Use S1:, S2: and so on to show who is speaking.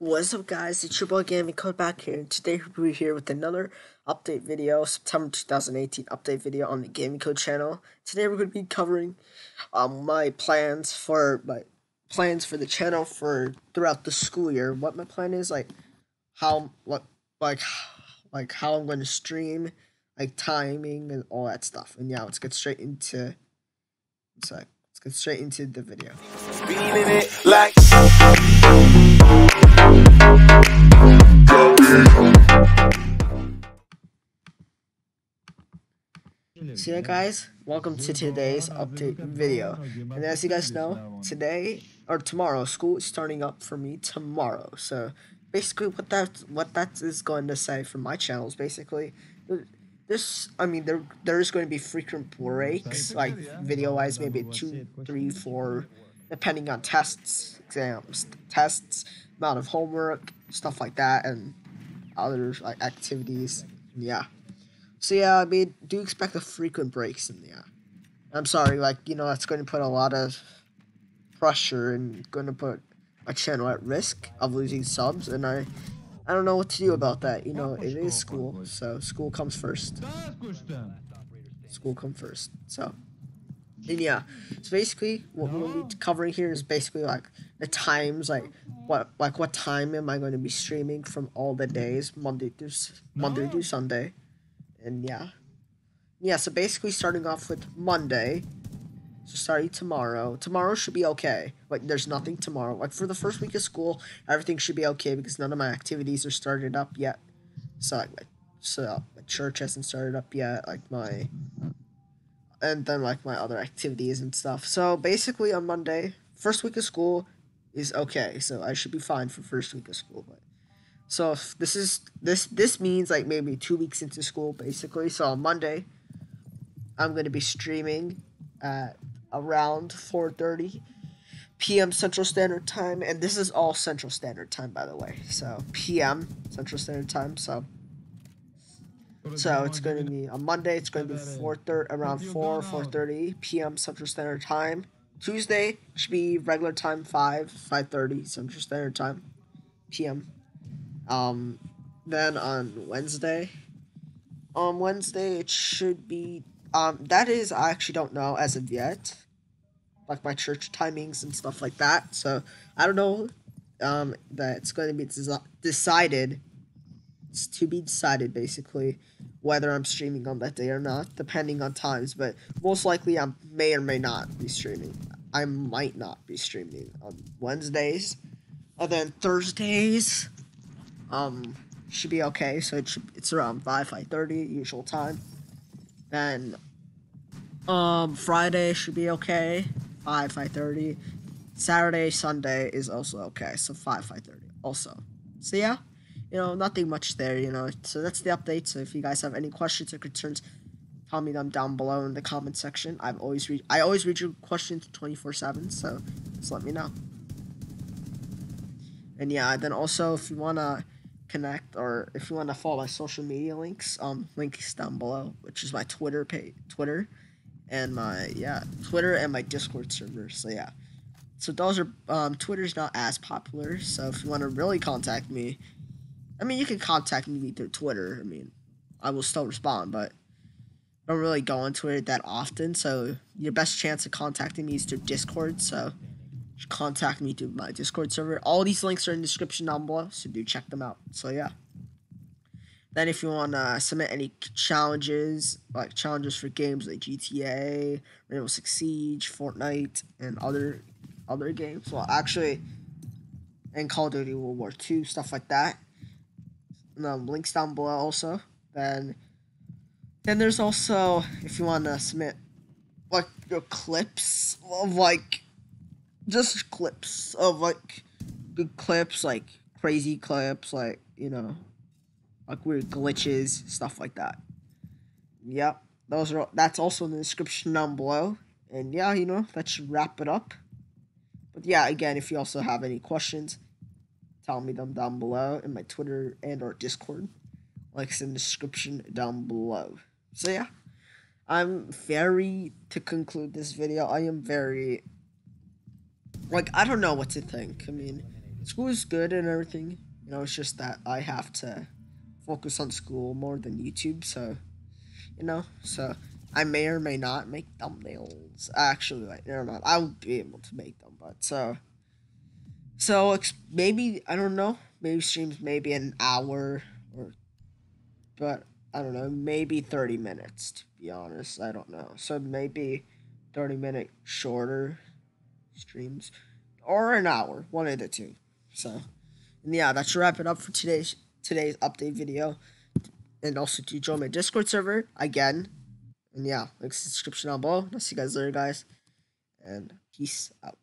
S1: What's up guys, it's your boy Gaming Code back here, and today we're here with another update video, September 2018 update video on the Gaming Code channel. Today we're going to be covering um, my plans for my plans for the channel for throughout the school year. What my plan is, like how what like like how I'm going to stream, like timing and all that stuff. And yeah, let's get straight into so let's get straight into the video. So yeah guys, welcome to today's update video. And as you guys know, today or tomorrow, school is starting up for me tomorrow. So basically what that what that is going to say for my channel is basically this I mean there there's going to be frequent breaks, like video wise maybe two, three, four depending on tests, exams, tests, amount of homework, stuff like that, and other like activities. Yeah. So yeah, I mean, do expect a frequent breaks in there. I'm sorry, like you know, that's going to put a lot of pressure and going to put my channel at risk of losing subs, and I, I don't know what to do about that. You know, it is school, so school comes first. School comes first. So, and yeah, so basically what we'll be covering here is basically like the times, like what, like what time am I going to be streaming from all the days, Monday through Monday through oh. Sunday and yeah. Yeah, so basically starting off with Monday. So starting tomorrow. Tomorrow should be okay. Like there's nothing tomorrow. Like for the first week of school, everything should be okay because none of my activities are started up yet. So like so my church hasn't started up yet, like my and then like my other activities and stuff. So basically on Monday, first week of school is okay. So I should be fine for first week of school. But so this is this this means like maybe two weeks into school basically. So on Monday, I'm gonna be streaming at around 4:30 p.m. Central Standard Time, and this is all Central Standard Time by the way. So p.m. Central Standard Time. So so it's going to be on Monday. It's going to be four thirty around four four thirty p.m. Central Standard Time. Tuesday should be regular time five five thirty Central Standard Time p.m. Um, then on Wednesday, on Wednesday it should be. Um, that is I actually don't know as of yet, like my church timings and stuff like that. So I don't know. Um, that it's going to be des- decided. It's to be decided basically whether I'm streaming on that day or not, depending on times. But most likely I may or may not be streaming. I might not be streaming on Wednesdays, and then Thursdays um, should be okay. So it should, it's around five five thirty usual time. Then, um, Friday should be okay, five five thirty. Saturday Sunday is also okay, so five five thirty also. So yeah, you know nothing much there. You know, so that's the update. So if you guys have any questions or concerns. Tell me them down below in the comment section. I've always read I always read your questions 24/7, so just let me know. And yeah, then also if you wanna connect or if you want to follow my social media links, um, links down below, which is my Twitter page, Twitter, and my yeah, Twitter and my Discord server. So yeah, so those are um, Twitter's not as popular. So if you want to really contact me, I mean you can contact me through Twitter. I mean, I will still respond, but I don't really go on Twitter that often. So your best chance of contacting me is through Discord. So contact me through my Discord server. All these links are in the description down below, so do check them out. So yeah. Then if you want to submit any challenges, like challenges for games like GTA, Rainbow Six Siege, Fortnite, and other other games, well actually, and Call of Duty World War II, stuff like that. Um, links down below also. Then, then there's also if you want to submit like your clips of like just clips of like good clips, like crazy clips, like you know, like weird glitches, stuff like that. Yep, those are that's also in the description down below. And yeah, you know should wrap it up. But yeah, again, if you also have any questions, tell me them down below in my Twitter and or Discord. Links in the description down below. So yeah. I'm very to conclude this video, I am very like I don't know what to think. I mean, school is good and everything. You know, it's just that I have to focus on school more than YouTube. So, you know, so I may or may not make thumbnails. Actually, like, never mind. I won't be able to make them, but so, so maybe I don't know. Maybe streams maybe an hour or, but I don't know. Maybe thirty minutes. To be honest, I don't know. So maybe thirty minute shorter streams or an hour, one of the two. So, yeah, that should wrap it up for today's today's update video. And also to join my Discord server again. And yeah, links description down below. I'll see you guys later, guys. And peace out.